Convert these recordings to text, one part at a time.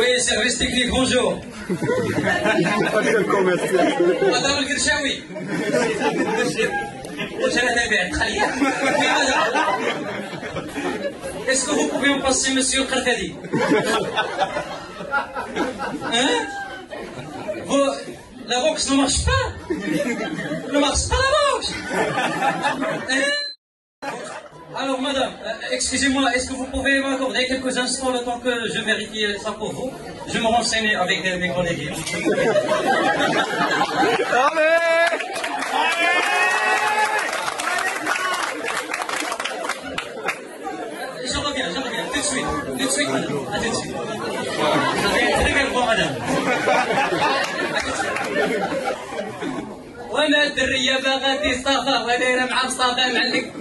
Oui, service technique, bonjour. Madame le Grishawi. Est-ce que vous pouvez me passer monsieur Khalfadi Hein? Vous, La boxe ne marche pas. Ne marche pas la boxe. Hein? alors, madame, euh, excusez-moi, est-ce que vous pouvez m'accorder quelques instants le temps que je vérifie ça pour vous Je me renseigne avec mes collègues. Allez Je reviens, je reviens, tout de suite, tout de suite, madame, à tout de suite. Vous avez très belle voix, madame. À tout de suite. وانا الدريه باغا تصطفى ودايره مع مصطفى معلك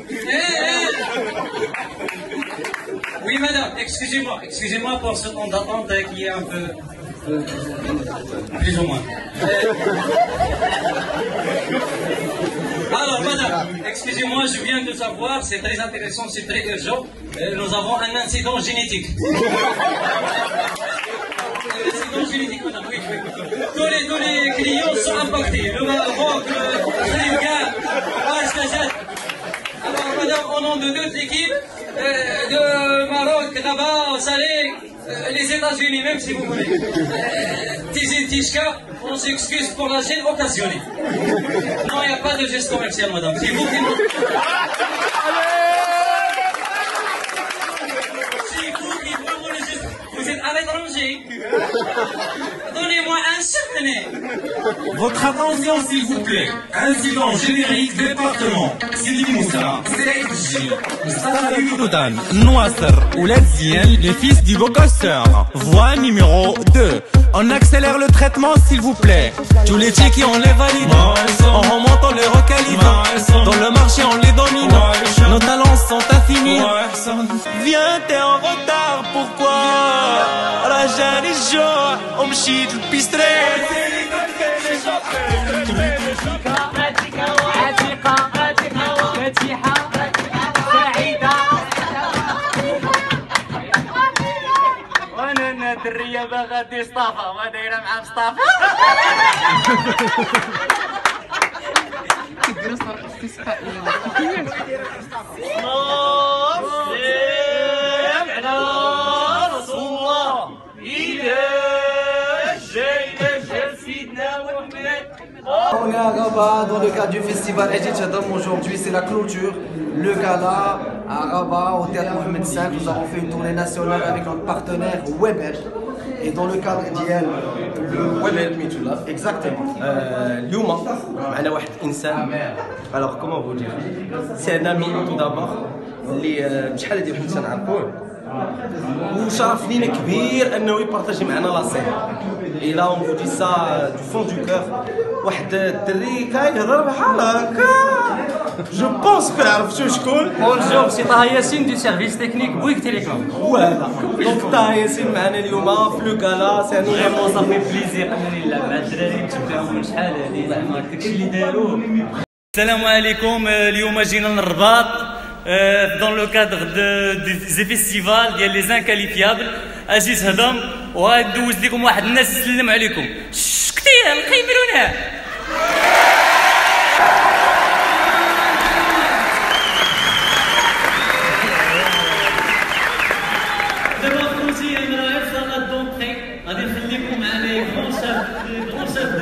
Oui madame, excusez-moi, excusez-moi pour ce temps d'attente qui est un peu plus ou moins. Alors madame, excusez-moi, je viens de savoir, c'est très intéressant, c'est très urgent, nous avons un incident génétique. Tous les, tous les clients sont impactés. Le Au nom de toute l'équipe, euh, de Maroc, Rabat, Salé, euh, les États-Unis, même si vous voulez. Euh, Tizi Tishka, on s'excuse pour la gêne occasionnée. Non, il n'y a pas de geste commercial, madame. C'est vous qui Votre attention, s'il vous plaît. Incident générique département. Sidi Moussa, CFJ. Soudan, Noisser ou les fils du beau Voie numéro 2. On accélère le traitement, s'il vous plaît. Tous les tickets, on les valide. En remontant les requalifie. Dans le marché, on les domine. Nos talents sont infinis. Viens, t'es en retard, pourquoi رجاني الجوع ومشيت البيستريت وانا الدرية باغا دي صطافة ودايرة مع مصطفى On est à Rabat dans le cadre du festival Edith Chadam. Aujourd'hui, c'est la clôture, le gala à Rabat, au théâtre Mohamed V. Nous avons fait une tournée nationale avec notre partenaire Weber. Et dans le cadre d'IEL, le Weber Mitula. Exactement. اليوم معنا واحد الانسان alors comment vous dire c'est un ami tout d'abord اللي بشحال هادي حنا تنعرفوه وشرف لينا كبير انه يبارطاجي معنا لا سين اي لا اون دي سا دو فون دو كور واحد الدري كيهضر بحال هكا جو بونس كو عرفتو شكون بونجور سي طه ياسين دو سيرفيس تكنيك بويك تيليكوم فوالا دونك طه ياسين معنا اليوم في لو كالا سي فريمون صافي بليزير انني نلعب مع الدراري تبعهم من شحال هادي زعما داكشي اللي داروه السلام عليكم اليوم جينا للرباط dans le cadre de, des فيستيفال ديال لي زانكاليفيابل أجي تهضم وغادوز لكم واحد الناس يسلم عليكم شكتيها مقيبلونها دابا خوتي أنا غير فقط دونبخي غادي نخليكم على كونسيبت